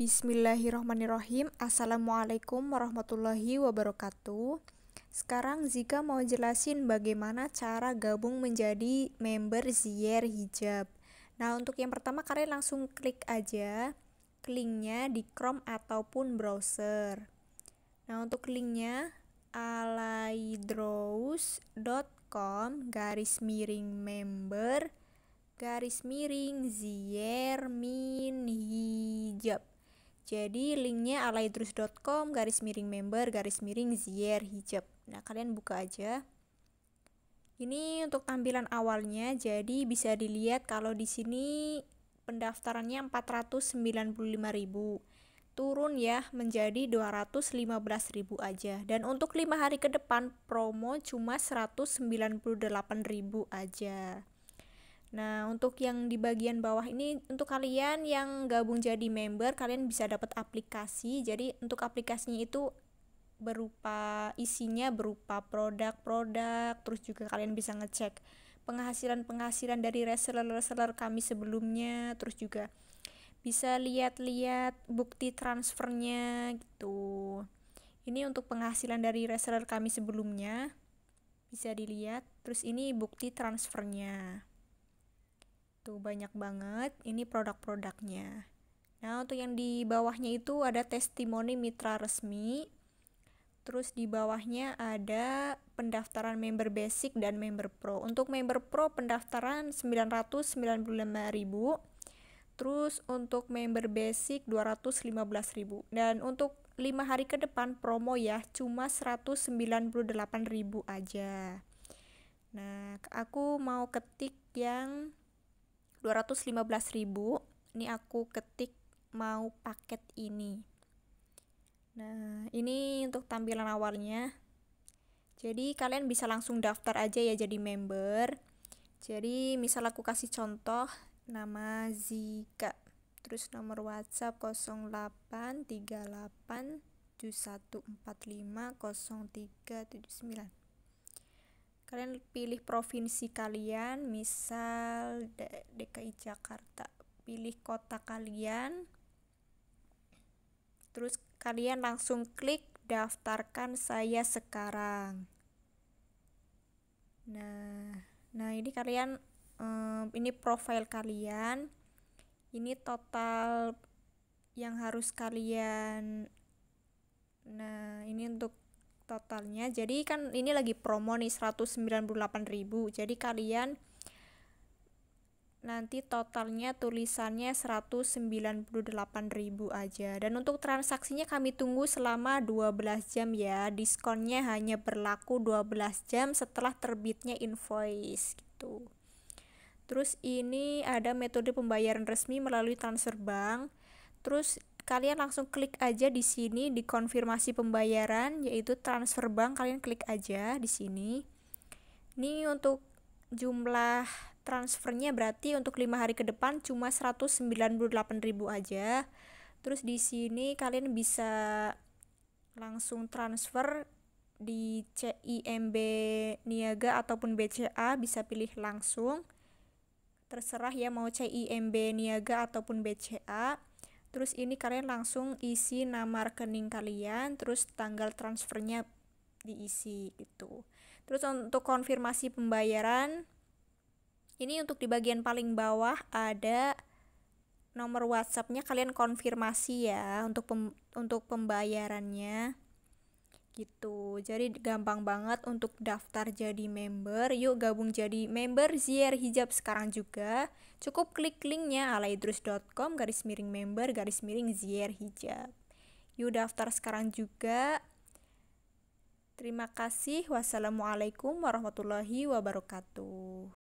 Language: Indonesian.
Bismillahirrahmanirrahim. Assalamualaikum warahmatullahi wabarakatuh. Sekarang Zika mau jelasin bagaimana cara gabung menjadi member Zier Hijab. Nah untuk yang pertama kalian langsung klik aja linknya di Chrome ataupun browser. Nah untuk linknya alaidrous.com garis miring member garis miring Zier min hijab jadi linknya alaidrus.com garis miring member garis miring zier hijab. Nah kalian buka aja. Ini untuk tampilan awalnya, jadi bisa dilihat kalau di sini pendaftarannya 495.000 turun ya menjadi 215.000 aja dan untuk lima hari ke depan promo cuma 198.000 aja Nah, untuk yang di bagian bawah ini untuk kalian yang gabung jadi member, kalian bisa dapat aplikasi. Jadi, untuk aplikasinya itu berupa isinya berupa produk-produk, terus juga kalian bisa ngecek penghasilan-penghasilan dari reseller-reseller kami sebelumnya, terus juga bisa lihat-lihat bukti transfernya gitu. Ini untuk penghasilan dari reseller kami sebelumnya bisa dilihat. Terus ini bukti transfernya tuh banyak banget ini produk-produknya. Nah untuk yang di bawahnya itu ada testimoni mitra resmi. Terus di bawahnya ada pendaftaran member basic dan member pro. Untuk member pro pendaftaran 995.000 terus untuk member basic 215.000 dan untuk lima hari ke depan promo ya cuma 198.000 aja. Nah aku mau ketik yang 215.000 ini aku ketik mau paket ini. Nah ini untuk tampilan awalnya. Jadi kalian bisa langsung daftar aja ya jadi member. Jadi misal aku kasih contoh nama Zika. Terus nomor WhatsApp 0838 7145 kalian pilih provinsi kalian misal DKI Jakarta. Pilih kota kalian. Terus kalian langsung klik daftarkan saya sekarang. Nah nah ini kalian um, ini profil kalian. Ini total yang harus kalian nah ini untuk totalnya. Jadi kan ini lagi promo nih 198.000 jadi kalian nanti totalnya tulisannya 198.000 aja. Dan untuk transaksinya kami tunggu selama 12 jam ya. Diskonnya hanya berlaku 12 jam setelah terbitnya invoice gitu. Terus ini ada metode pembayaran resmi melalui transfer bank. Terus kalian langsung klik aja di sini di konfirmasi pembayaran yaitu transfer bank kalian klik aja di sini. Ini untuk jumlah transfernya berarti untuk lima hari ke depan cuma 198.000 aja. Terus di sini kalian bisa langsung transfer di CIMB Niaga ataupun BCA bisa pilih langsung. Terserah ya mau CIMB Niaga ataupun BCA terus ini kalian langsung isi nama rekening kalian terus tanggal transfernya diisi gitu. Terus untuk konfirmasi pembayaran ini untuk di bagian paling bawah ada nomor WhatsAppnya kalian konfirmasi ya untuk pem untuk pembayarannya gitu. Jadi gampang banget untuk daftar jadi member. Yuk gabung jadi member Zier Hijab sekarang juga. Cukup klik linknya alaidrus.com garis miring member garis miring Zier Hijab. Yuk daftar sekarang juga. Terima kasih. Wassalamualaikum warahmatullahi wabarakatuh